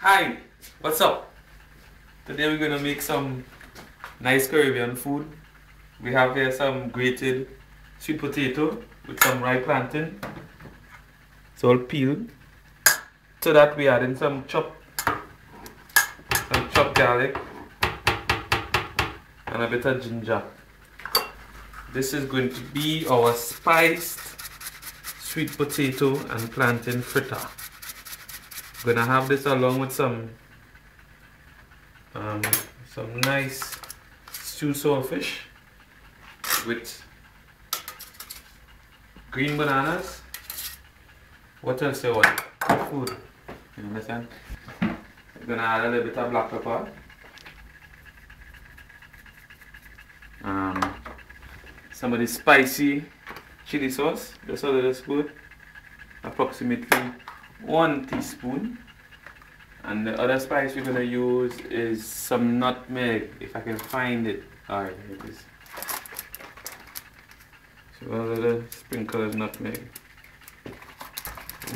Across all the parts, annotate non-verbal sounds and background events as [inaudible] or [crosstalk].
Hi, what's up? Today we're gonna make some nice Caribbean food. We have here some grated sweet potato with some rye plantain. It's all peeled. To that we add in some chopped some chopped garlic and a bit of ginger. This is going to be our spiced sweet potato and plantain fritter. Gonna have this along with some um, some nice stewed saltfish with green bananas. What else do you want? Food. You understand? Gonna add a little bit of black pepper. Um, some of the spicy chili sauce, just a little spoon, approximately one teaspoon. And the other spice we're gonna use is some nutmeg, if I can find it. Alright, here it is. So a little sprinkle of nutmeg.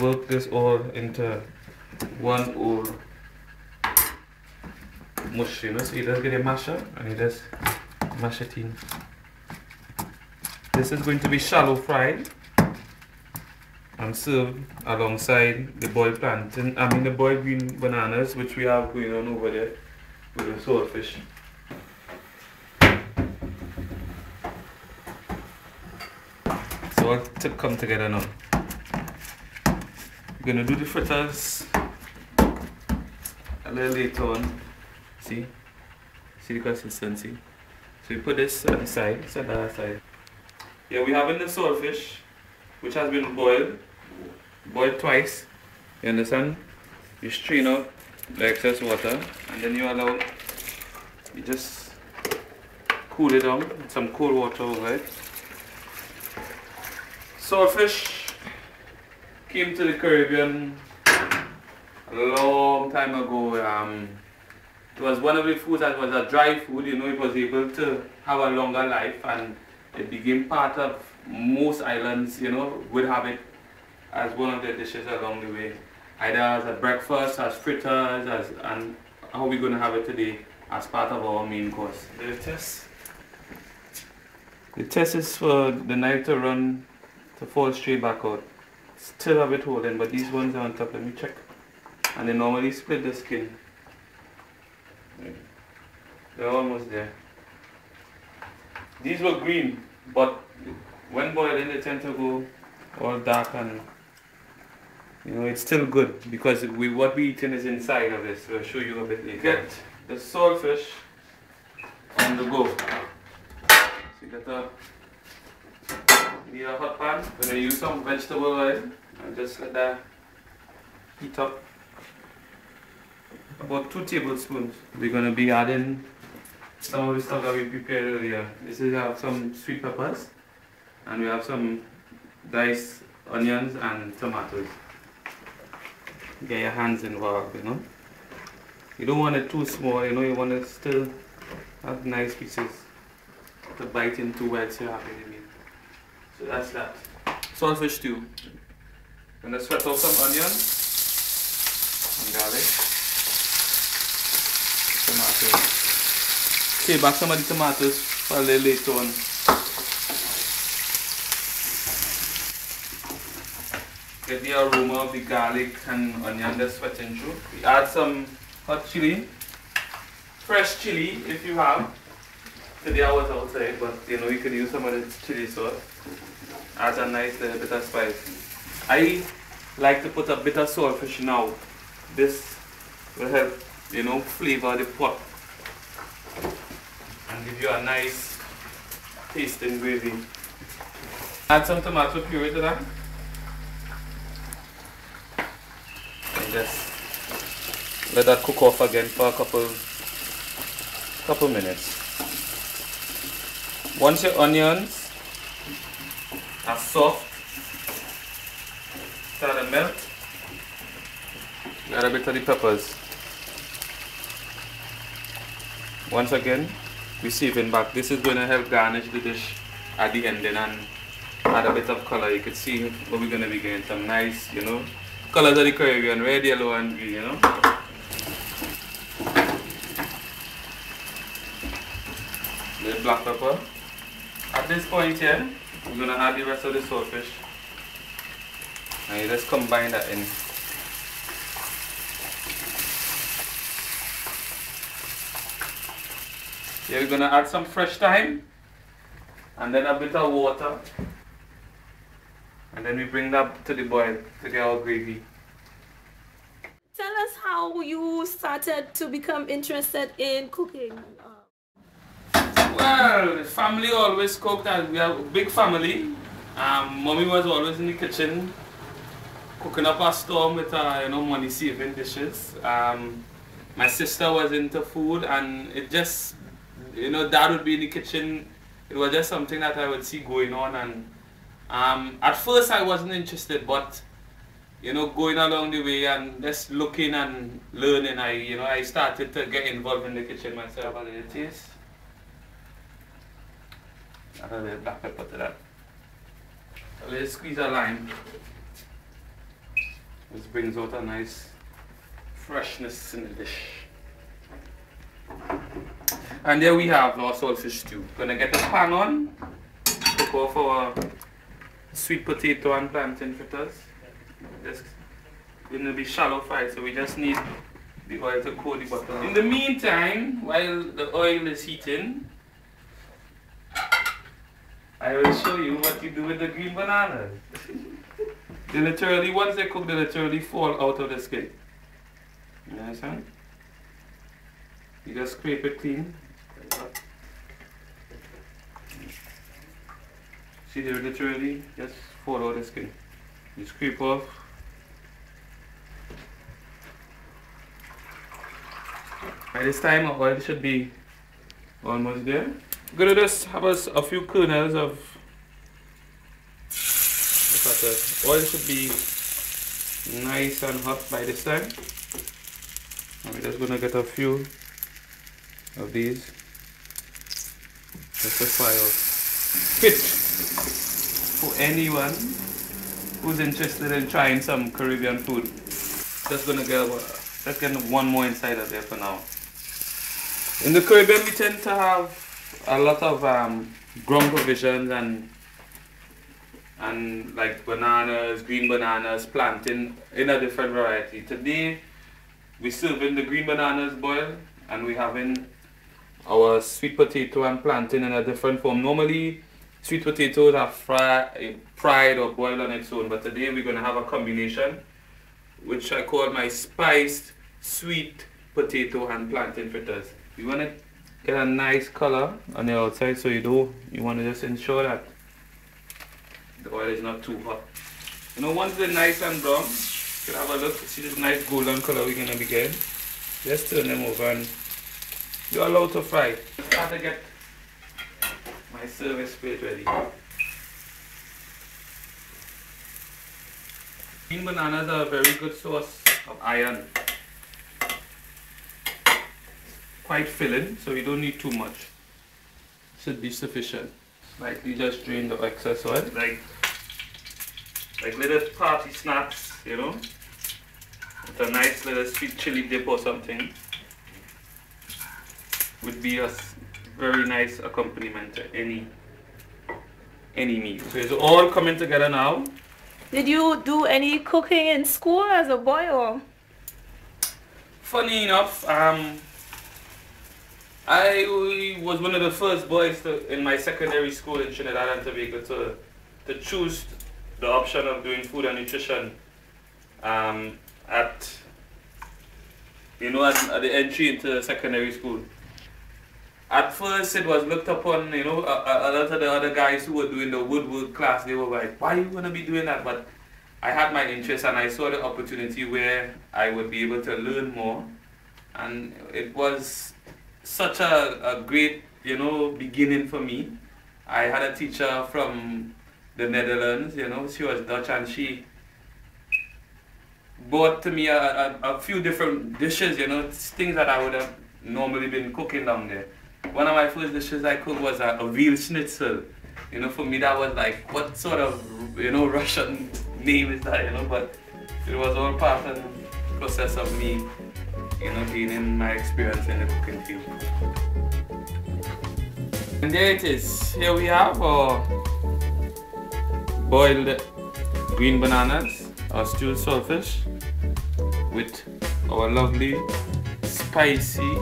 Work this all into one old mush, you know, so you just get a masher and you just mash it in. This is going to be shallow fried and served alongside the boiled plantain, I mean the boiled green bananas which we have going on over there with the saltfish. So all to come together now. We're gonna do the fritters a little later on. See? See the consistency? So we put this on the side, set that aside. Yeah, we have in the saltfish, which has been boiled, boiled twice. You understand? You strain out the excess water and then you allow, you just cool it down with some cold water over it. Saltfish came to the Caribbean a long time ago. Um, it was one of the foods that was a dry food, you know, it was able to have a longer life and it became part of most islands, you know, would have it as one of their dishes along the way. Either as a breakfast, as fritters, as and how we're gonna have it today as part of our main course. The test the test is for the knife to run to fall straight back out. Still have it holding, but these ones are on top. Let me check. And they normally split the skin. They're almost there. These were green, but when boiling they tend to go all dark and you know it's still good because we what we eating is inside of this. We'll show you a bit later. Get the saltfish on the go. So you get a need a hot pan. We're gonna use some vegetable oil and just let that heat up. About two tablespoons. We're gonna be adding some of the stuff that we prepared earlier. This is have some sweet peppers and we have some diced onions and tomatoes. Get your hands involved, you know. You don't want it too small, you know, you want to still have nice pieces to bite into where it's happy to me. So that's that. Saltfish stew. Gonna sweat off some onion and garlic. Tomatoes. Okay, back some of the tomatoes for a little later on. Get the aroma of the garlic and onion that's sweating through. We add some hot chili, fresh chili if you have. Today I was outside, but you know you could use some of the chili sauce. Adds a nice little bit of spice. I like to put a bit of saltfish now. This will help, you know, flavor the pot and give you a nice tasting gravy. Add some tomato puree to that. Just let that cook off again for a couple couple minutes. Once your onions are soft, start to melt, add a bit of the peppers. Once again, we season back. This is going to help garnish the dish at the ending and add a bit of color. You can see what we're going to be getting. Some nice, you know, colors of the Caribbean, red, yellow, and green, you know. The black pepper. At this point here, we're gonna add the rest of the saltfish. And you just combine that in. Here we're gonna add some fresh thyme and then a bit of water and then we bring that to the boil to get our gravy. Tell us how you started to become interested in cooking. Well, the family always cooked and we have a big family. Um, mommy was always in the kitchen cooking up a storm with uh, you know money saving dishes. Um, my sister was into food and it just you know dad would be in the kitchen. It was just something that I would see going on and um, at first I wasn't interested but you know going along the way and just looking and learning I you know I started to get involved in the kitchen myself as it is. Add a little black pepper to that. A little squeeze of lime. This brings out a nice freshness in the dish. And there we have our saltfish stew. Gonna get the pan on, cook off our sweet potato and plantain fritters. Just gonna be shallow fry, so we just need the oil to coat the bottom. In the meantime, while the oil is heating, I will show you what you do with the green bananas. [laughs] they literally, once they cook, they literally fall out of the skin. You understand? You just scrape it clean. See, they literally just fall out the skin. You scrape off. By this time, our oil should be almost there. We're gonna just have us a few kernels of butter. Oil should be nice and hot by this time. We're just gonna get a few of these just to fry out. Fit for anyone who's interested in trying some Caribbean food. Just gonna get let's get one more inside of there for now. In the Caribbean we tend to have a lot of um, ground provisions and and like bananas, green bananas, plantain in a different variety. Today we serving the green bananas boiled and we having our sweet potato and plantain in a different form. Normally sweet potatoes are fried, eh, fried or boiled on its own but today we're going to have a combination which I call my spiced sweet potato and plantain fritters. You want to get a nice color on the outside so you do you want to just ensure that the oil is not too hot you know once they're nice and brown you can have a look see this nice golden color we're gonna be getting just turn them over and you're allowed to fry start to get my service plate ready green bananas are a very good source of iron quite filling, so you don't need too much. Should be sufficient. Like Slightly just drain the excess oil, like like little party snacks, you know, with a nice little sweet chili dip or something. Would be a very nice accompaniment to any any meal. So it's all coming together now. Did you do any cooking in school as a boy or? Funny enough, um, I was one of the first boys to, in my secondary school in Trinidad and Tobago to, to choose the option of doing food and nutrition um, at, you know, at, at, the entry into secondary school. At first it was looked upon, you know, a, a, lot of the other guys who were doing the woodwork class, they were like, why are you going to be doing that? But I had my interest and I saw the opportunity where I would be able to learn more. And it was such a, a great, you know, beginning for me. I had a teacher from the Netherlands, you know, she was Dutch and she brought to me a, a, a few different dishes, you know, things that I would have normally been cooking down there. One of my first dishes I cooked was a, a veal schnitzel. You know, for me that was like, what sort of, you know, Russian name is that, you know, but it was all part of the process of me you know, gaining my experience in the cooking field. And there it is. Here we have our boiled green bananas, our stewed saltfish with our lovely spicy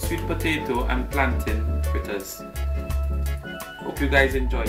sweet potato and plantain fritters. Hope you guys enjoy.